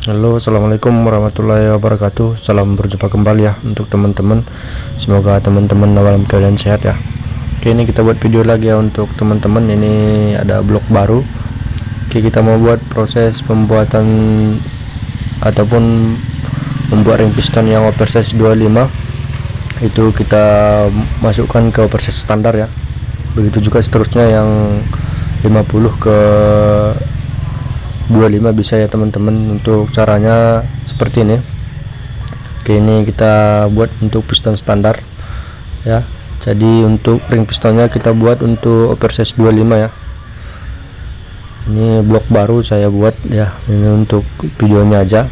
Halo assalamualaikum warahmatullahi wabarakatuh. Salam berjumpa kembali ya untuk teman-teman. Semoga teman-teman dalam keadaan sehat ya. Oke ini kita buat video lagi ya untuk teman-teman. Ini ada blok baru. Oke kita mau buat proses pembuatan ataupun membuat ring piston yang oversize 25 itu kita masukkan ke oversize standar ya. Begitu juga seterusnya yang 50 ke 25 bisa ya teman-teman untuk caranya seperti ini. Oke ini kita buat untuk piston standar ya. Jadi untuk ring pistonnya kita buat untuk oversize 25 ya. Ini blok baru saya buat ya. Ini untuk videonya aja.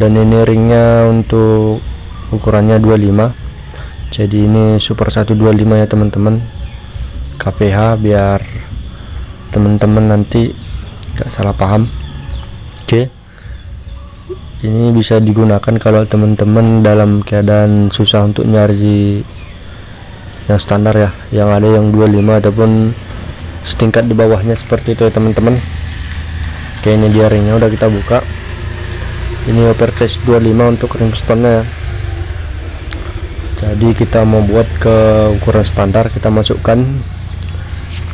Dan ini ringnya untuk ukurannya 25 jadi ini super 125 ya teman-teman. KPH biar teman-teman nanti gak salah paham. Oke. Okay. ini bisa digunakan kalau teman-teman dalam keadaan susah untuk nyari yang standar ya. Yang ada yang 25 ataupun setingkat di bawahnya seperti itu ya teman-teman. Oke ini dia ringnya udah kita buka. Ini oversize 25 untuk ring pistonnya ya. Jadi kita mau buat ke ukuran standar kita masukkan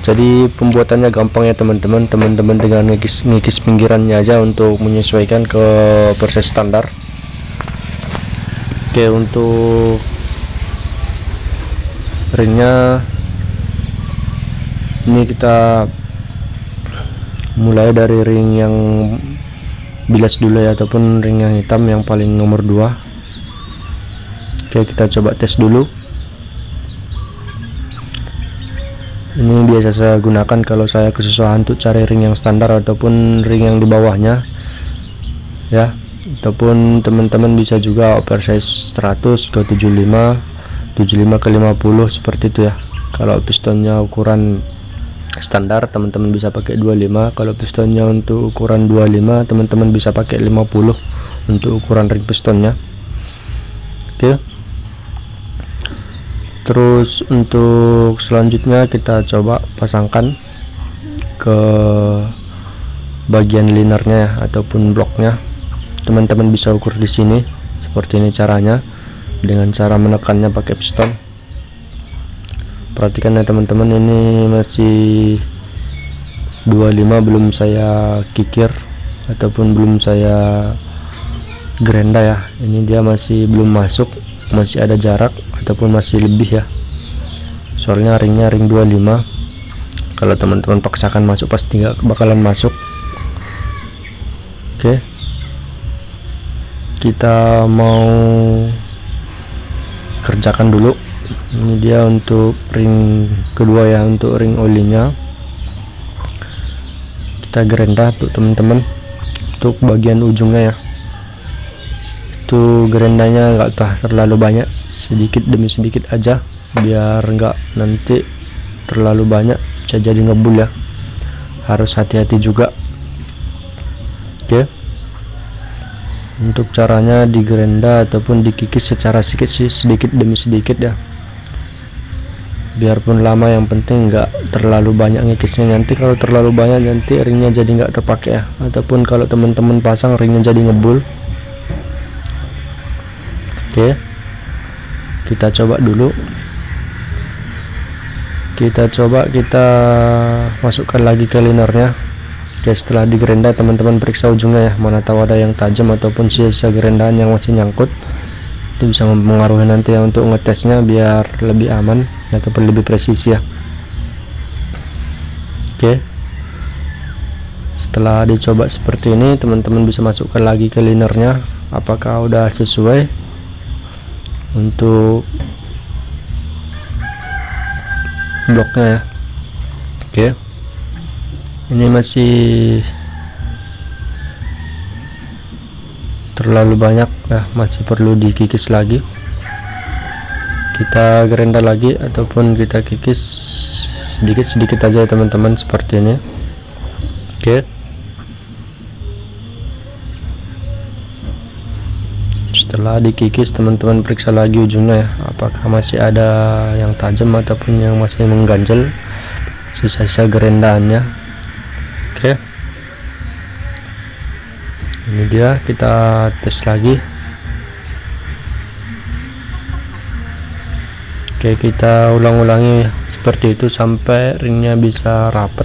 jadi pembuatannya gampang ya teman-teman. Teman-teman dengan ngikis, ngikis pinggirannya aja untuk menyesuaikan ke proses standar. Oke untuk ringnya ini kita mulai dari ring yang bilas dulu ya ataupun ring yang hitam yang paling nomor 2 oke kita coba tes dulu ini biasa saya gunakan kalau saya kesusahan untuk cari ring yang standar ataupun ring yang di bawahnya. Ya ataupun teman-teman bisa juga oversize 100 ke 75 75 ke 50 seperti itu ya. Kalau pistonnya ukuran standar teman-teman bisa pakai 25 kalau pistonnya untuk ukuran 25 teman-teman bisa pakai 50 untuk ukuran ring pistonnya. Oke. okay terus untuk selanjutnya kita coba pasangkan ke bagian linernya ya, ataupun bloknya. Teman-teman bisa ukur di sini seperti ini caranya dengan cara menekannya pakai piston. Perhatikan ya teman-teman ini masih 25 belum saya kikir ataupun belum saya gerenda ya. Ini dia masih belum masuk masih ada jarak ataupun masih lebih ya. Soalnya ringnya ring 25 kalau teman-teman paksakan masuk pasti nggak bakalan masuk. Oke. Kita mau kerjakan dulu. Ini dia untuk ring kedua ya untuk ring olinya. Kita gerenda tuh teman-teman untuk bagian ujungnya ya itu gerendanya enggak terlalu banyak sedikit demi sedikit aja biar enggak nanti terlalu banyak bisa jadi ngebul ya. Harus hati-hati juga. Oke. Untuk caranya digerenda ataupun dikikis secara sedikit sih sedikit demi sedikit ya. Biarpun lama yang penting enggak terlalu banyak ngikisnya. Nanti kalau terlalu banyak nanti ringnya jadi enggak terpakai ya. Ataupun kalau teman-teman pasang ringnya jadi ngebul oke. Kita coba dulu. Kita coba kita masukkan lagi ke linernya oke setelah digerenda teman-teman periksa ujungnya ya. Mana tahu ada yang tajam ataupun sisa gerendaan yang masih nyangkut. Itu bisa mempengaruhi nanti ya untuk ngetesnya biar lebih aman ataupun lebih presisi ya. Oke. Setelah dicoba seperti ini teman-teman bisa masukkan lagi ke linernya apakah udah sesuai untuk bloknya ya. Oke. Ini masih terlalu banyak. Ya masih perlu dikikis lagi. Kita gerenda lagi ataupun kita kikis sedikit-sedikit aja teman-teman seperti ini. Oke setelah dikikis teman-teman periksa lagi ujungnya ya. Apakah masih ada yang tajam ataupun yang masih mengganjel sisa-sisa gerendaannya. Oke. Ini dia kita tes lagi. Oke kita ulang-ulangi seperti itu sampai ringnya bisa rapat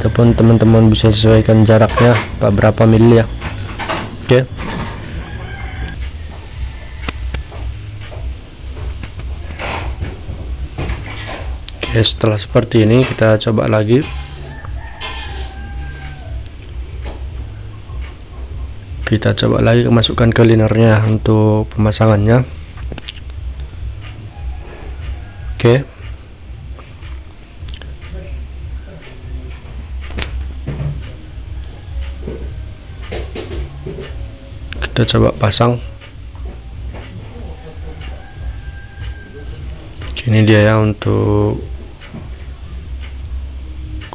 ataupun teman-teman bisa sesuaikan jaraknya berapa mili ya. Oke oke setelah seperti ini kita coba lagi. Kita coba lagi masukkan ke linernya untuk pemasangannya. Oke. Kita coba pasang. Ini dia ya untuk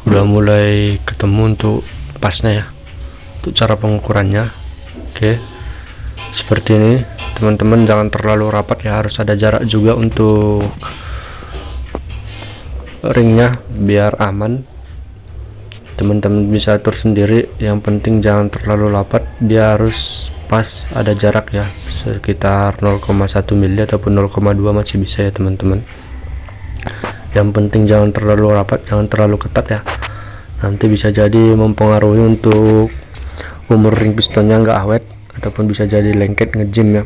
udah mulai ketemu untuk pasnya ya untuk cara pengukurannya. Oke seperti ini. Teman-teman jangan terlalu rapat ya harus ada jarak juga untuk ringnya biar aman. Teman-teman bisa atur sendiri yang penting jangan terlalu rapat. Dia harus pas ada jarak ya sekitar 0,1 mili ataupun 0,2 masih bisa ya teman-teman yang penting jangan terlalu rapat jangan terlalu ketat ya. Nanti bisa jadi mempengaruhi untuk umur ring pistonnya nggak awet ataupun bisa jadi lengket ngejim ya.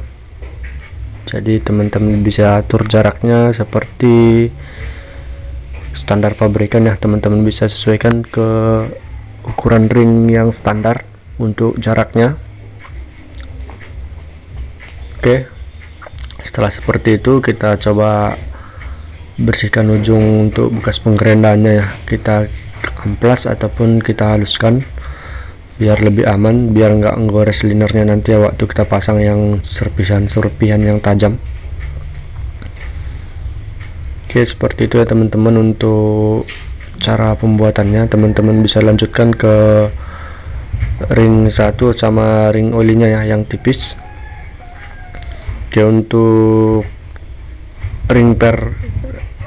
Jadi teman-teman bisa atur jaraknya seperti standar pabrikan ya. Teman-teman bisa sesuaikan ke ukuran ring yang standar untuk jaraknya. Oke setelah seperti itu kita coba bersihkan ujung untuk bekas penggerendanya ya. Kita amplas ataupun kita haluskan biar lebih aman biar nggak ngores linernya nanti ya waktu kita pasang yang serpihan-serpihan yang tajam. Oke seperti itu ya teman-teman untuk cara pembuatannya. Teman-teman bisa lanjutkan ke ring satu sama ring olinya ya yang tipis. Oke untuk ring per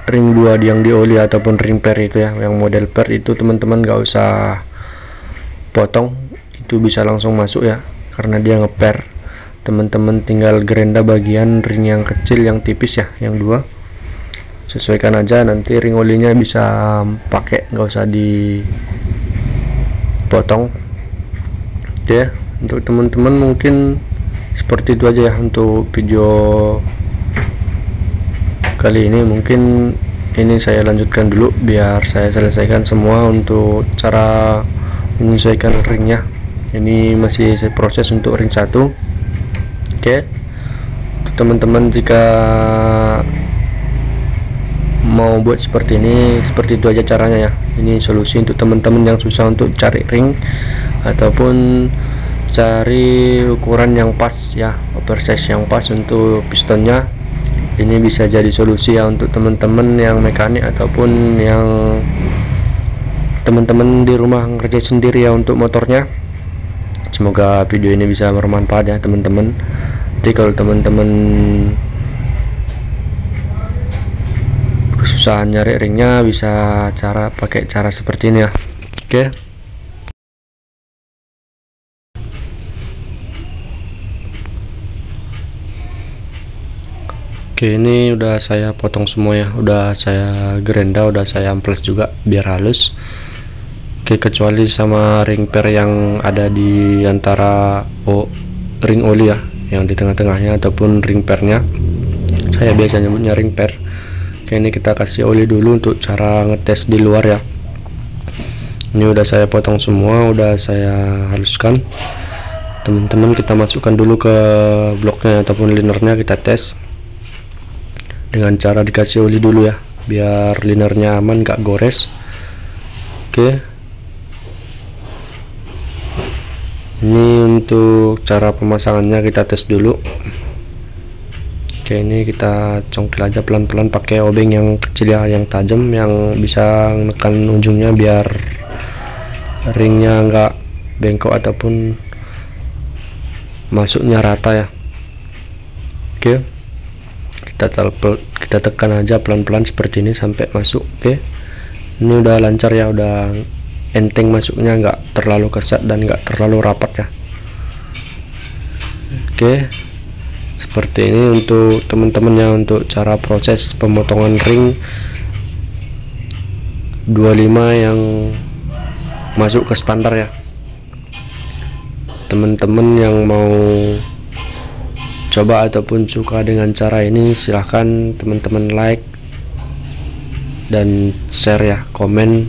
ring 2 yang di oli ataupun ring per itu ya yang model per itu teman-teman nggak usah potong itu bisa langsung masuk ya karena dia ngeper. Teman-teman tinggal gerenda bagian ring yang kecil yang tipis ya yang dua. Sesuaikan aja nanti ring olinya bisa pakai nggak usah dipotong. Oke untuk teman-teman mungkin seperti itu aja ya untuk video kali ini mungkin ini saya lanjutkan dulu biar saya selesaikan semua untuk cara menyesuaikan ringnya. Ini masih proses untuk ring satu. Oke. Teman-teman jika mau buat seperti ini seperti itu aja caranya ya. Ini solusi untuk teman-teman yang susah untuk cari ring ataupun cari ukuran yang pas ya oversize yang pas untuk pistonnya ini bisa jadi solusi ya untuk teman-teman yang mekanik ataupun yang teman-teman di rumah ngerjain sendiri ya untuk motornya. Semoga video ini bisa bermanfaat ya teman-teman. Jadi kalau teman-teman kesusahan nyari ringnya bisa cara pakai cara seperti ini ya. Oke. okay. Oke ini udah saya potong semua ya. Udah saya gerenda udah saya amplas juga biar halus. Oke kecuali sama ring per yang ada di antara oh, ring oli ya yang di tengah-tengahnya ataupun ring pernya saya biasa nyebutnya ring per Oke ini kita kasih oli dulu untuk cara ngetes di luar ya. Ini udah saya potong semua udah saya haluskan. Teman-teman kita masukkan dulu ke bloknya ataupun linernya kita tes dengan cara dikasih oli dulu ya biar linernya aman gak gores. Oke. Ini untuk cara pemasangannya kita tes dulu. Oke ini kita congkel aja pelan-pelan pakai obeng yang kecil ya yang tajam yang bisa menekan ujungnya biar ringnya enggak bengkok ataupun masuknya rata ya. Oke kita telepon kita tekan aja pelan-pelan seperti ini sampai masuk oke? Ini udah lancar ya udah enteng masuknya nggak terlalu kesat dan nggak terlalu rapat ya. Oke? Seperti ini untuk teman-teman yang untuk cara proses pemotongan ring 25 yang masuk ke standar ya. Teman-teman yang mau coba ataupun suka dengan cara ini silahkan teman-teman like dan share ya komen.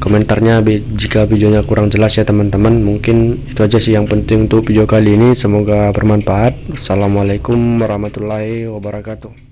Komentarnya jika videonya kurang jelas ya teman-teman. Mungkin itu aja sih yang penting untuk video kali ini. Semoga bermanfaat. Assalamualaikum warahmatullahi wabarakatuh